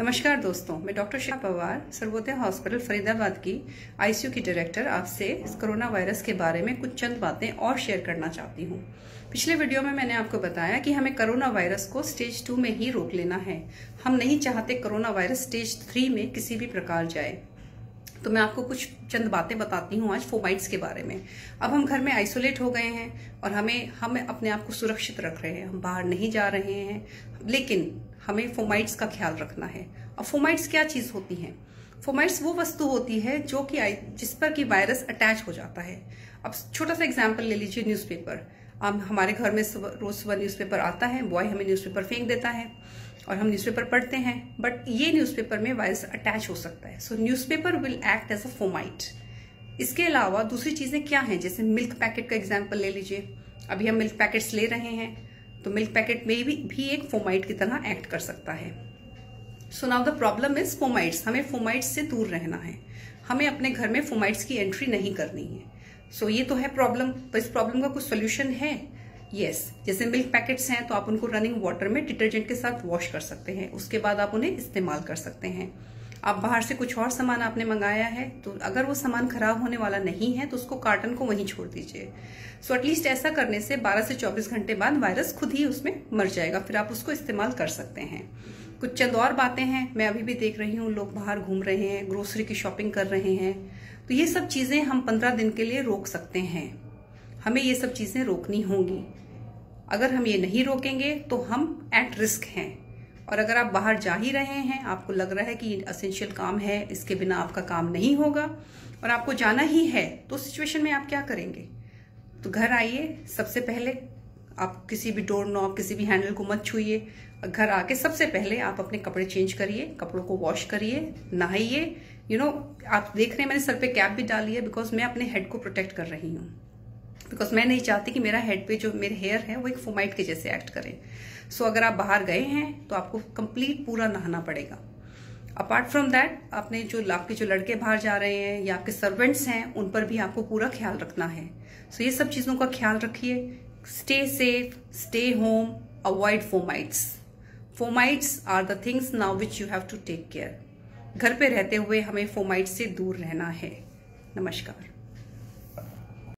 नमस्कार दोस्तों, मैं डॉक्टर शिखा पवार, सर्वोदय हॉस्पिटल फरीदाबाद की आईसीयू की डायरेक्टर। आपसे कोरोना वायरस के बारे में कुछ चंद बातें और शेयर करना चाहती हूँ। पिछले वीडियो में मैंने आपको बताया कि हमें कोरोना वायरस को स्टेज टू में ही रोक लेना है। हम नहीं चाहते कोरोना वायरस स्टेज थ्री में किसी भी प्रकार जाए। तो मैं आपको कुछ चंद बातें बताती हूँ आज फोमाइट्स के बारे में। अब हम घर में आइसोलेट हो गए हैं और हमें, हम अपने आप को सुरक्षित रख रहे हैं। हम बाहर नहीं जा रहे हैं, लेकिन हमें फोमाइट्स का ख्याल रखना है। अब फोमाइट्स क्या चीज़ होती है? फोमाइट्स वो वस्तु होती है जो कि जिस पर कि वायरस अटैच हो जाता है। अब छोटा सा एग्ज़ाम्पल ले लीजिए न्यूज़पेपर। हम हमारे घर में रोज सुबह न्यूज़पेपर आता है, बॉय हमें न्यूज़पेपर फेंक देता है। और हम न्यूज़पेपर पढ़ते हैं बट ये न्यूज़पेपर में वायरस अटैच हो सकता है। So newspaper will act as a fomite इसके अलावा दूसरी चीज़ें क्या हैं? जैसे मिल्क पैकेट का एग्ज़ाम्पल ले लीजिए। अभी हम मिल्क पैकेट्स ले रहे हैं तो मिल्क पैकेट में भी, भी एक फोमाइट की तरह एक्ट कर सकता है। So now the problem is fomites हमें फोमाइट्स से दूर रहना है। हमें अपने घर में फोमाइट्स की एंट्री नहीं करनी है। सो so, ये तो है प्रॉब्लम तो इस प्रॉब्लम का कुछ सोल्यूशन है? यस yes, जैसे मिल्क पैकेट्स हैं तो आप उनको रनिंग वाटर में डिटर्जेंट के साथ वॉश कर सकते हैं। उसके बाद आप उन्हें इस्तेमाल कर सकते हैं। आप बाहर से कुछ और सामान आपने मंगाया है तो अगर वो सामान खराब होने वाला नहीं है तो उसको कार्टन को वहीं छोड़ दीजिए। सो एटलीस्ट ऐसा करने से 12 से 24 घंटे बाद वायरस खुद ही उसमें मर जाएगा। फिर आप उसको इस्तेमाल कर सकते हैं। कुछ चंद और बातें हैं। मैं अभी भी देख रही हूँ लोग बाहर घूम रहे हैं ग्रोसरी की शॉपिंग कर रहे हैं। तो ये सब चीज़ें हम पंद्रह दिन के लिए रोक सकते हैं। हमें ये सब चीज़ें रोकनी होंगी। अगर हम ये नहीं रोकेंगे तो हम एट रिस्क हैं। और अगर आप बाहर जा ही रहे हैं, आपको लग रहा है कि ये असेंशियल काम है, इसके बिना आपका काम नहीं होगा, और आपको जाना ही है तो सिचुएशन में आप क्या करेंगे? तो घर आइए, सबसे पहले आप किसी भी डोर नॉब किसी भी हैंडल को मत छूइए। घर आके सबसे पहले आप अपने कपड़े चेंज करिए, कपड़ों को वॉश करिए, नहाइए। यू नो आप देख रहे हैं, मैंने सर पे कैप भी डाली है बिकॉज़ मैं अपने हेड को प्रोटेक्ट कर रही हूँ। बिकॉज़ मैं नहीं चाहती कि मेरा हेड पे जो मेरे हेयर है वो एक फोमाइट के जैसे एक्ट करे। सो so, अगर आप बाहर गए हैं तो आपको कंप्लीट पूरा नहाना पड़ेगा। अपार्ट फ्रॉम दैट आपने जो आपके जो लड़के बाहर जा रहे हैं या आपके सर्वेंट्स हैं उन पर भी आपको पूरा ख्याल रखना है। सो so, ये सब चीज़ों का ख्याल रखिए। Stay safe stay home avoid fomites fomites are the things now which you have to take care घर पे रहते हुए हमें फोमाइट से दूर रहना है। नमस्कार।